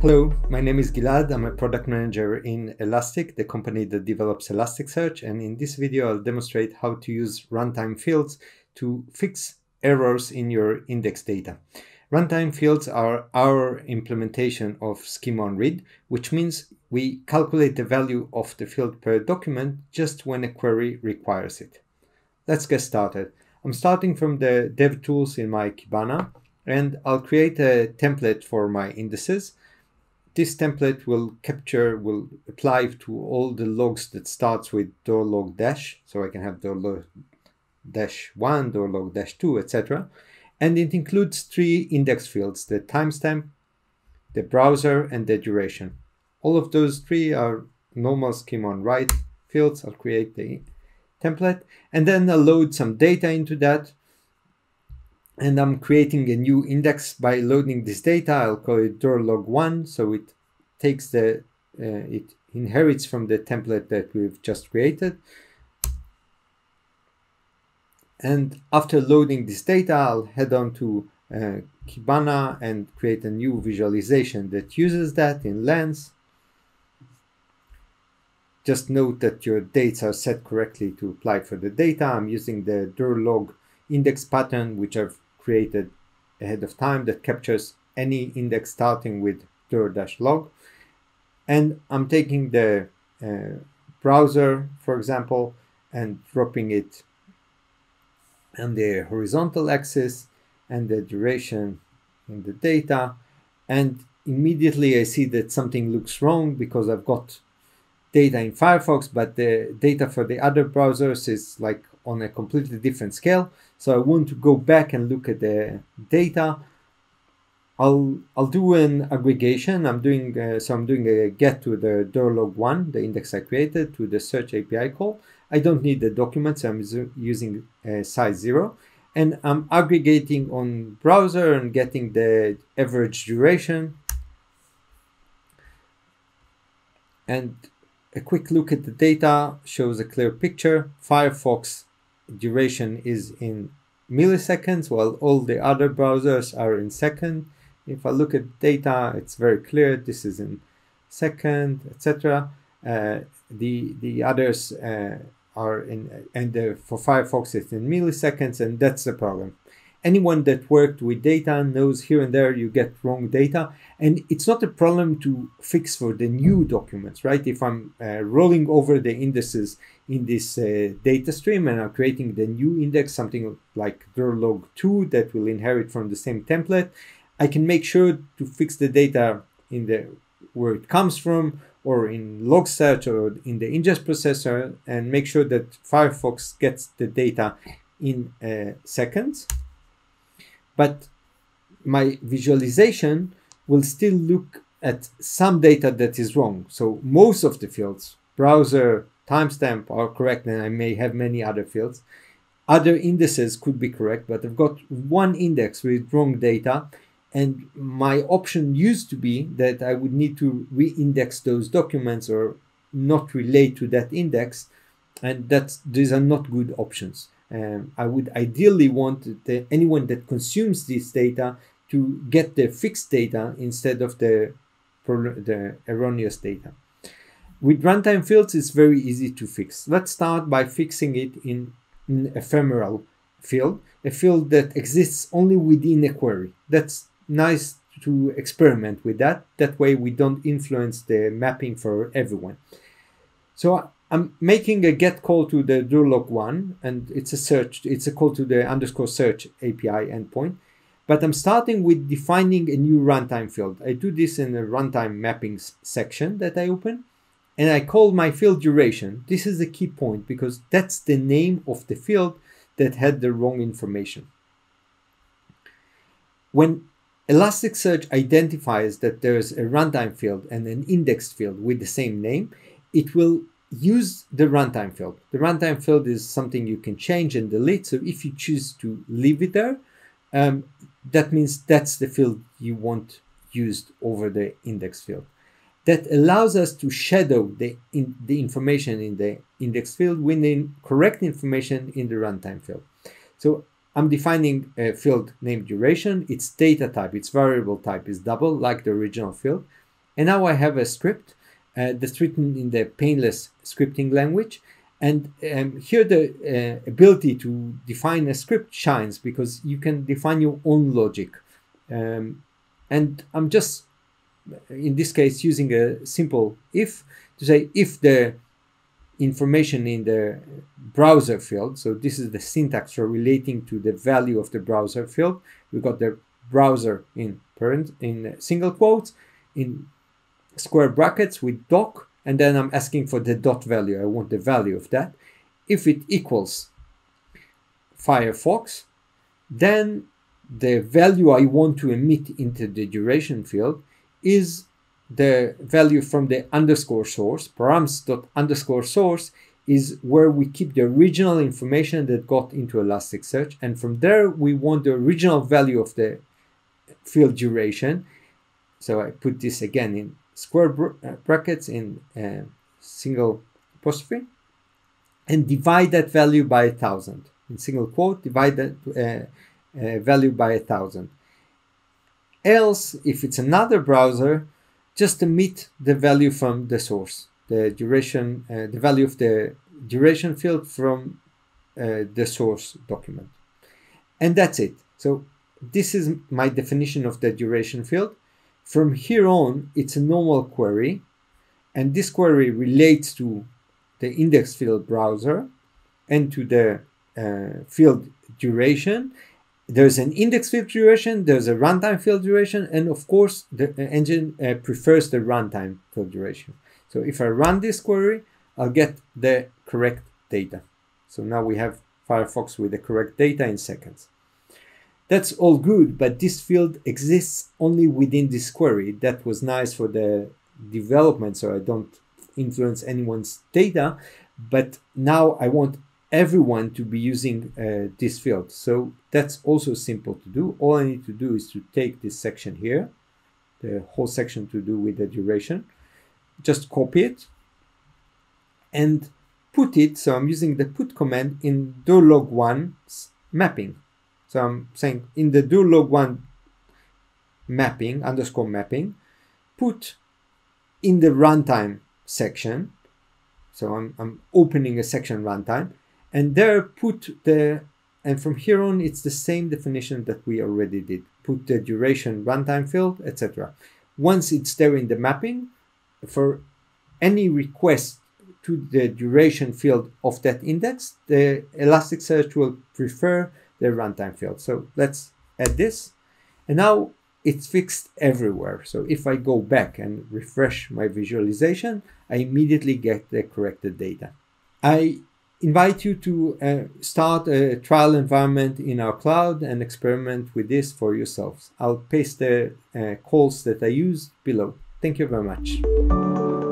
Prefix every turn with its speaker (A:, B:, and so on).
A: Hello, my name is Gilad. I'm a product manager in Elastic, the company that develops Elasticsearch. And in this video, I'll demonstrate how to use runtime fields to fix errors in your index data. Runtime fields are our implementation of schema on read, which means we calculate the value of the field per document just when a query requires it. Let's get started. I'm starting from the dev tools in my Kibana and I'll create a template for my indices this template will capture, will apply to all the logs that starts with door log dash. So I can have door log dash one, door log dash two, etc. And it includes three index fields, the timestamp, the browser, and the duration. All of those three are normal schema on write fields. I'll create the template and then I'll load some data into that and I'm creating a new index by loading this data. I'll call it door_log1. So it takes the, uh, it inherits from the template that we've just created. And after loading this data, I'll head on to uh, Kibana and create a new visualization that uses that in Lens. Just note that your dates are set correctly to apply for the data. I'm using the door_log index pattern, which I've created ahead of time that captures any index starting with dir-log. And I'm taking the uh, browser, for example, and dropping it on the horizontal axis and the duration in the data. And immediately I see that something looks wrong because I've got data in Firefox, but the data for the other browsers is like on a completely different scale. So I want to go back and look at the data. I'll I'll do an aggregation. I'm doing uh, so. I'm doing a get to the door_log one, the index I created, to the search API call. I don't need the documents. I'm using uh, size zero, and I'm aggregating on browser and getting the average duration. And a quick look at the data shows a clear picture. Firefox duration is in milliseconds while all the other browsers are in second. If I look at data, it's very clear. This is in second, etc. Uh, the the others uh, are in, and the, for Firefox it's in milliseconds, and that's the problem anyone that worked with data knows here and there you get wrong data. And it's not a problem to fix for the new documents right? If i'm uh, rolling over the indices in this uh, data stream and i'm creating the new index something like dir-log2 that will inherit from the same template i can make sure to fix the data in the where it comes from or in Logstash or in the ingest processor and make sure that firefox gets the data in uh, seconds but my visualization will still look at some data that is wrong. So most of the fields, browser, timestamp are correct, and I may have many other fields. Other indices could be correct, but I've got one index with wrong data. And my option used to be that I would need to re-index those documents or not relate to that index. And that's these are not good options. Um, I would ideally want the, anyone that consumes this data to get the fixed data instead of the, the erroneous data. With runtime fields, it's very easy to fix. Let's start by fixing it in an ephemeral field, a field that exists only within a query. That's nice to experiment with that. That way we don't influence the mapping for everyone. So I'm making a get call to the dir-log one, and it's a search, it's a call to the underscore search API endpoint. But I'm starting with defining a new runtime field. I do this in the runtime mappings section that I open, and I call my field duration. This is a key point because that's the name of the field that had the wrong information. When Elasticsearch identifies that there's a runtime field and an indexed field with the same name, it will use the runtime field. The runtime field is something you can change and delete. So if you choose to leave it there, um, that means that's the field you want used over the index field. That allows us to shadow the, in, the information in the index field with the correct information in the runtime field. So I'm defining a field named duration. Its data type, its variable type is double, like the original field. And now I have a script uh, that's written in the painless scripting language. And um, here the uh, ability to define a script shines because you can define your own logic. Um, and I'm just, in this case, using a simple if to say if the information in the browser field. So this is the syntax for relating to the value of the browser field. We got the browser in parent in single quotes in square brackets with doc, and then I'm asking for the dot value. I want the value of that. If it equals Firefox, then the value I want to emit into the duration field is the value from the underscore source, params dot underscore source is where we keep the original information that got into Elasticsearch. And from there, we want the original value of the field duration. So I put this again in square uh, brackets in uh, single apostrophe and divide that value by a thousand in single quote, divide that uh, uh, value by a thousand. Else, if it's another browser, just omit the value from the source, the duration, uh, the value of the duration field from uh, the source document. And that's it. So this is my definition of the duration field. From here on, it's a normal query. And this query relates to the index field browser and to the uh, field duration there's an index field duration, there's a runtime field duration, and of course the uh, engine uh, prefers the runtime field duration. So if I run this query, I'll get the correct data. So now we have Firefox with the correct data in seconds. That's all good, but this field exists only within this query. That was nice for the development, so I don't influence anyone's data. But now I want everyone to be using uh, this field. So that's also simple to do. All I need to do is to take this section here, the whole section to do with the duration, just copy it and put it. So I'm using the put command in the log1 mapping. So I'm saying in the do log1 mapping, underscore mapping, put in the runtime section. So I'm, I'm opening a section runtime and there put the and from here on it's the same definition that we already did put the duration runtime field etc once it's there in the mapping for any request to the duration field of that index the elasticsearch will prefer the runtime field so let's add this and now it's fixed everywhere so if i go back and refresh my visualization i immediately get the corrected data i invite you to uh, start a trial environment in our cloud and experiment with this for yourselves. I'll paste the uh, calls that I use below. Thank you very much.